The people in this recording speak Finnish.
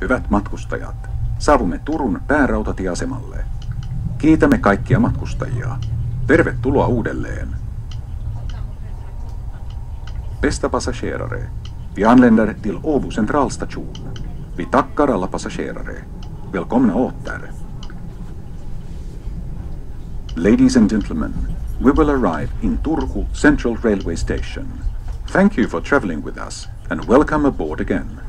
Hyvät matkustajat, saavumme Turun päärautatieasemalle. Kiitämme kaikkia matkustajia. Tervetuloa uudelleen. Bästa passagerare, vi anländer till Åbo centralstation. Vi tackar alla passagerare. Välkomna åter. Ladies and gentlemen, we will arrive in Turku Central Railway Station. Thank you for traveling with us and welcome aboard again.